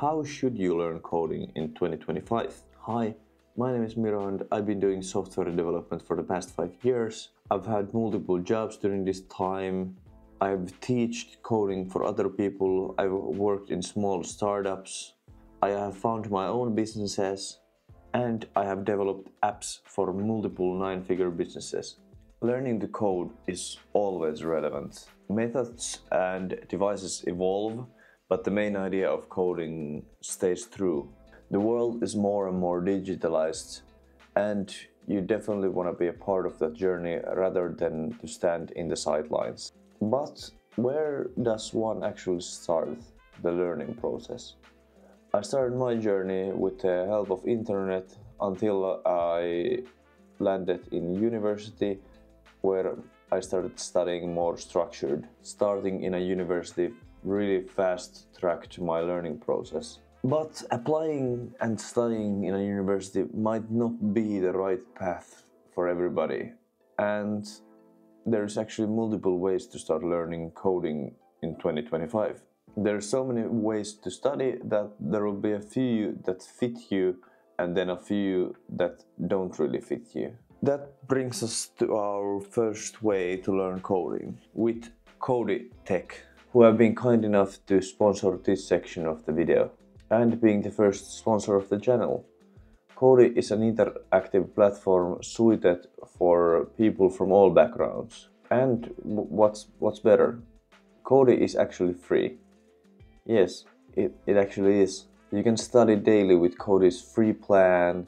How should you learn coding in 2025? Hi, my name is Miro and I've been doing software development for the past five years. I've had multiple jobs during this time. I've taught coding for other people. I've worked in small startups. I have found my own businesses and I have developed apps for multiple nine-figure businesses. Learning the code is always relevant. Methods and devices evolve, but the main idea of coding stays true. The world is more and more digitalized, and you definitely want to be a part of that journey rather than to stand in the sidelines. But where does one actually start the learning process? I started my journey with the help of internet until I landed in university where I started studying more structured. Starting in a university really fast track to my learning process. But applying and studying in a university might not be the right path for everybody. And there's actually multiple ways to start learning coding in 2025. There are so many ways to study that there will be a few that fit you and then a few that don't really fit you. That brings us to our first way to learn coding with Coddy Tech, who have been kind enough to sponsor this section of the video and being the first sponsor of the channel. Coddy is an interactive platform suited for people from all backgrounds. And what's what's better, Coddy is actually free. Yes, it, it actually is. You can study daily with Coddy's free plan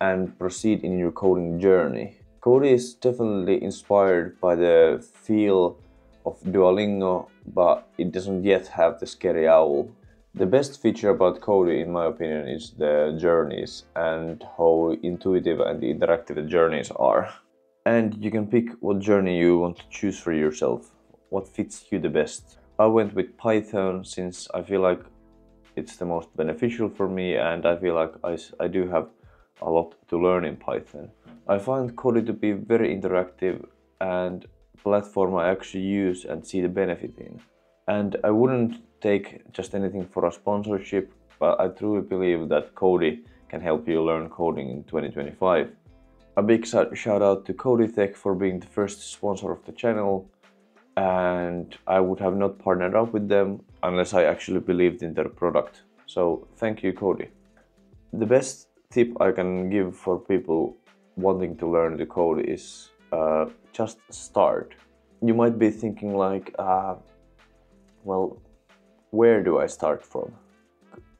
and proceed in your coding journey. Coddy is definitely inspired by the feel of Duolingo, but it doesn't yet have the scary owl. The best feature about Coddy, in my opinion, is the journeys and how intuitive and interactive the journeys are. And you can pick what journey you want to choose for yourself, what fits you the best. I went with Python since I feel like it's the most beneficial for me and I feel like I, I do have a lot to learn in Python. I find Coddy to be very interactive and platform I actually use and see the benefit in. And I wouldn't take just anything for a sponsorship, but I truly believe that Coddy can help you learn coding in 2025. A big shout out to Coddy Tech for being the first sponsor of the channel and I would have not partnered up with them unless I actually believed in their product. So thank you Coddy. The best tip I can give for people wanting to learn the code is uh, just start. You might be thinking like, uh, well, where do I start from?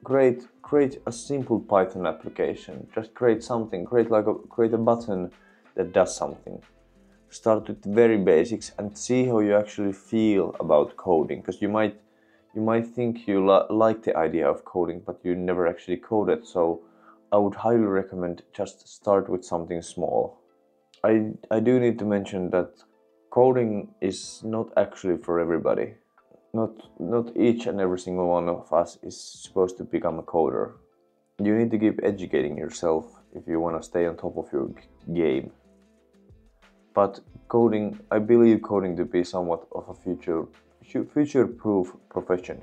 Create, create a simple Python application. Just create something. Create like a, create a button that does something. Start with the very basics and see how you actually feel about coding. Because you might, you might think you li like the idea of coding, but you never actually coded. So I would highly recommend just start with something small. I, I do need to mention that coding is not actually for everybody. Not, not each and every single one of us is supposed to become a coder. You need to keep educating yourself if you want to stay on top of your game. But coding, I believe coding to be somewhat of a future future-proof profession.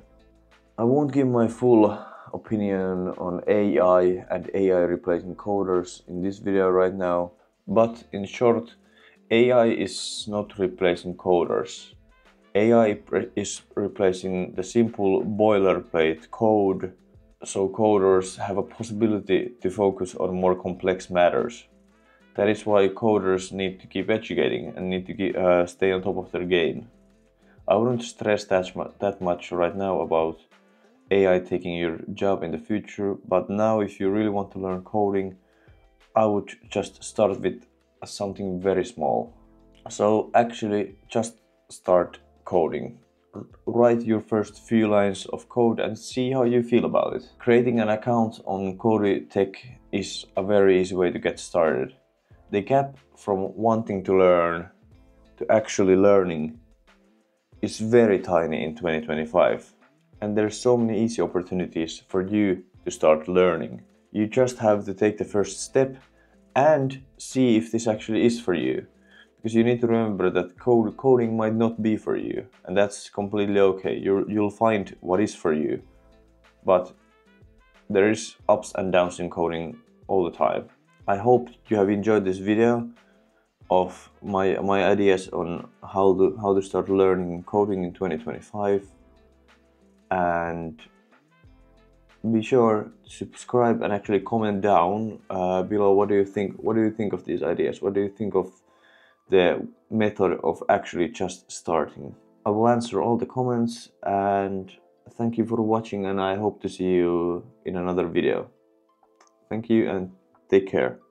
I won't give my full opinion on AI and AI replacing coders in this video right now, but in short, AI is not replacing coders. AI is replacing the simple boilerplate code, so coders have a possibility to focus on more complex matters. That is why coders need to keep educating and need to keep, uh, stay on top of their game. I wouldn't stress that, that much right now about AI taking your job in the future. But now if you really want to learn coding, I would just start with something very small. So actually just start coding. Write your first few lines of code and see how you feel about it. Creating an account on Coddy Tech is a very easy way to get started. The gap from wanting to learn to actually learning is very tiny in 2025 and there's so many easy opportunities for you to start learning. You just have to take the first step and see if this actually is for you. Because you need to remember that code, coding might not be for you, and that's completely okay. you you'll find what is for you. But there is ups and downs in coding all the time. I hope you have enjoyed this video of my my ideas on how to how to start learning coding in 2025 and be sure to subscribe and actually comment down uh, below what do you think what do you think of these ideas? What do you think of the method of actually just starting? I will answer all the comments and thank you for watching and i hope to see you in another video. Thank you and take care